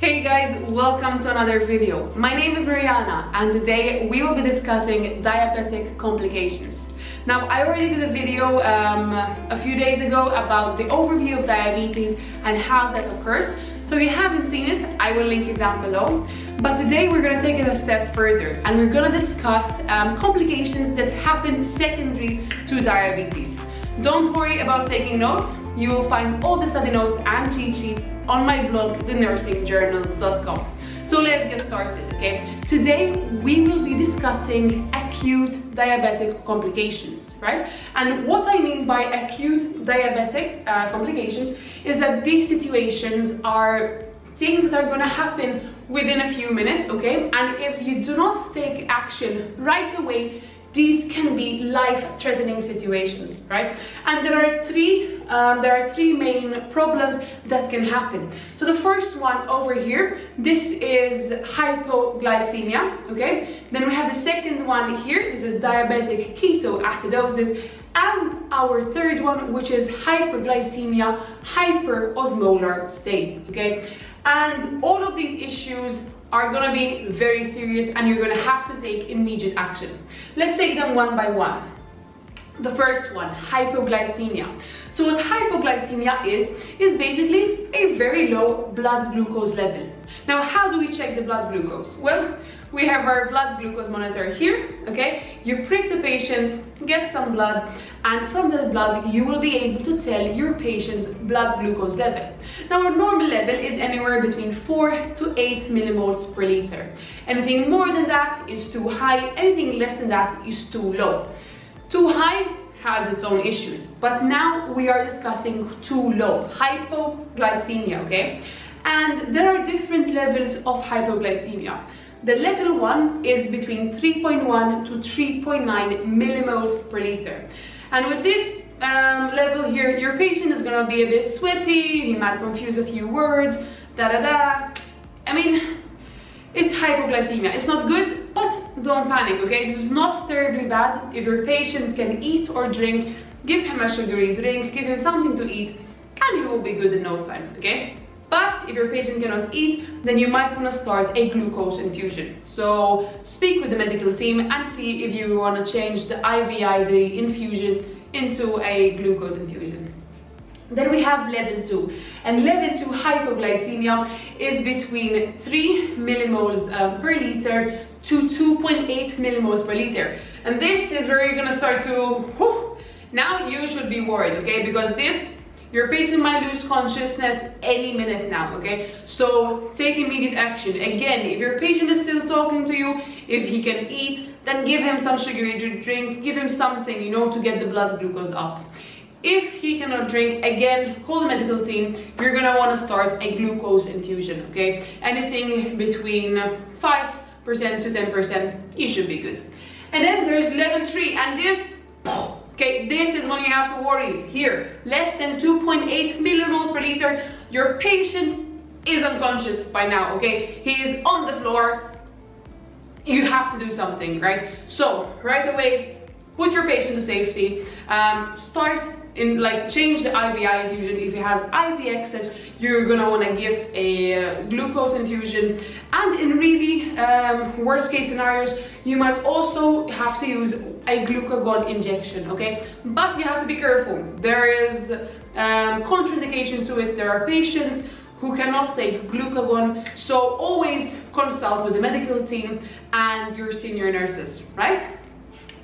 Hey guys, welcome to another video. My name is Miriana and today we will be discussing diabetic complications. Now, I already did a video um, a few days ago about the overview of diabetes and how that occurs. So if you haven't seen it, I will link it down below. But today we're gonna take it a step further and we're gonna discuss um, complications that happen secondary to diabetes. Don't worry about taking notes. You will find all the study notes and cheat sheets on my blog, thenursingjournal.com. So let's get started, okay? Today we will be discussing acute diabetic complications, right? And what I mean by acute diabetic uh, complications is that these situations are things that are gonna happen within a few minutes, okay? And if you do not take action right away, these be life-threatening situations, right? And there are three, um, there are three main problems that can happen. So the first one over here, this is hypoglycemia, okay? Then we have the second one here, this is diabetic ketoacidosis, and our third one, which is hyperglycemia, hyperosmolar state, okay? And all of these issues are gonna be very serious and you're gonna have to take immediate action. Let's take them one by one. The first one, hypoglycemia. So what hypoglycemia is, is basically a very low blood glucose level. Now, how do we check the blood glucose? Well, we have our blood glucose monitor here, okay? You prick the patient, get some blood, and from the blood, you will be able to tell your patient's blood glucose level. Now, our normal level is anywhere between 4 to 8 millimoles per liter. Anything more than that is too high, anything less than that is too low. Too high has its own issues, but now we are discussing too low, hypoglycemia, okay? And there are different levels of hypoglycemia. The level 1 is between 3.1 to 3.9 millimoles per liter. And with this um, level here, your patient is gonna be a bit sweaty, he might confuse a few words, da da da. I mean, it's hypoglycemia. It's not good, but don't panic, okay? It's not terribly bad. If your patient can eat or drink, give him a sugary drink, give him something to eat, and he will be good in no time, okay? But if your patient cannot eat, then you might want to start a glucose infusion. So speak with the medical team and see if you want to change the IVI, the infusion, into a glucose infusion. Then we have level 2. And level 2 hypoglycemia is between 3 millimoles um, per liter to 2.8 millimoles per liter. And this is where you're gonna start to, whew, now you should be worried, okay? Because this your patient might lose consciousness any minute now, okay? So take immediate action. Again, if your patient is still talking to you, if he can eat, then give him some sugary drink, give him something, you know, to get the blood glucose up. If he cannot drink, again, call the medical team. You're gonna wanna start a glucose infusion, okay? Anything between 5% to 10%, you should be good. And then there's level three, and this, Okay, this is when you have to worry. Here, less than 2.8 millimoles per liter. Your patient is unconscious by now, okay? He is on the floor. You have to do something, right? So, right away, put your patient to safety. Um, start in like change the IVI infusion. If it has IV access, you're gonna wanna give a uh, glucose infusion. And in really um, worst case scenarios, you might also have to use a glucagon injection, okay? But you have to be careful. There is um, contraindications to it. There are patients who cannot take glucagon. So always consult with the medical team and your senior nurses, right?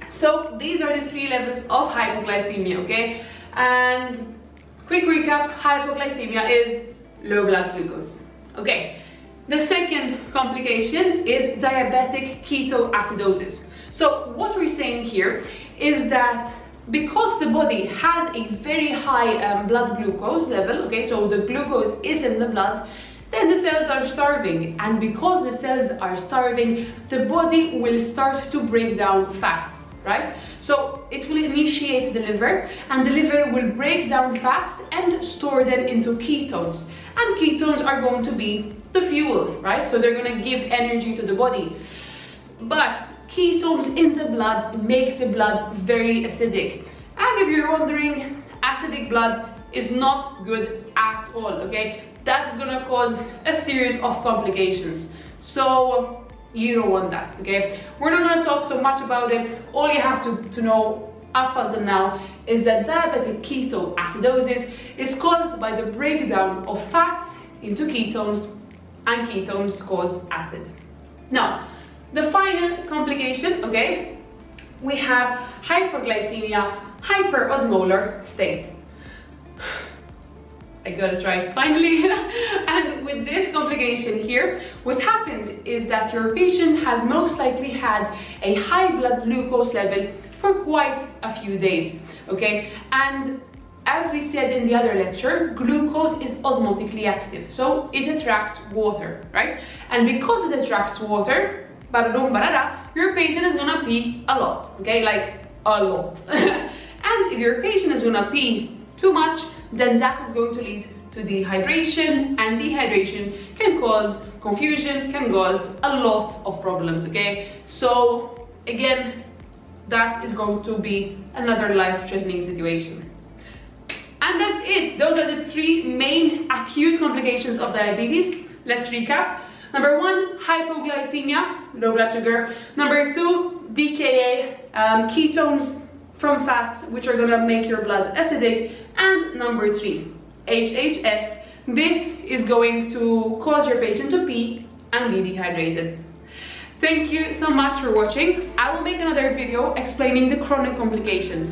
So these are the three levels of hypoglycemia, okay? And quick recap, hypoglycemia is low blood glucose. Okay, the second complication is diabetic ketoacidosis. So what we're saying here is that because the body has a very high um, blood glucose level, okay, so the glucose is in the blood, then the cells are starving. And because the cells are starving, the body will start to break down fats, right? So it will initiate the liver and the liver will break down fats and store them into ketones. And ketones are going to be the fuel, right? So they're gonna give energy to the body. But ketones in the blood make the blood very acidic. And if you're wondering, acidic blood is not good at all, okay? That is gonna cause a series of complications. So you don't want that, okay? We're not gonna talk so much about it. All you have to, to know up until now is that diabetic ketoacidosis is caused by the breakdown of fats into ketones and ketones cause acid. Now, the final complication, okay, we have hyperglycemia, hyperosmolar state. I try it finally. and with this complication here, what happens is that your patient has most likely had a high blood glucose level for quite a few days, okay? And as we said in the other lecture, glucose is osmotically active, so it attracts water, right? And because it attracts water, your patient is gonna pee a lot, okay? Like a lot. and if your patient is gonna pee too much, then that is going to lead to dehydration, and dehydration can cause confusion, can cause a lot of problems, okay? So again, that is going to be another life-threatening situation. And that's it. Those are the three main acute complications of diabetes. Let's recap. Number one, hypoglycemia, low blood sugar. Number two, DKA, um, ketones from fats, which are gonna make your blood acidic. And number three, HHS. This is going to cause your patient to pee and be dehydrated. Thank you so much for watching. I will make another video explaining the chronic complications.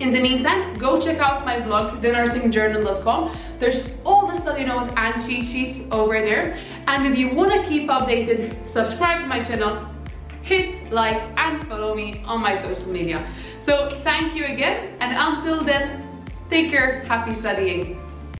In the meantime, go check out my blog, thenursingjournal.com. There's all the study notes and cheat sheets over there. And if you want to keep updated, subscribe to my channel, hit like and follow me on my social media. So thank you again and until then, take care, happy studying.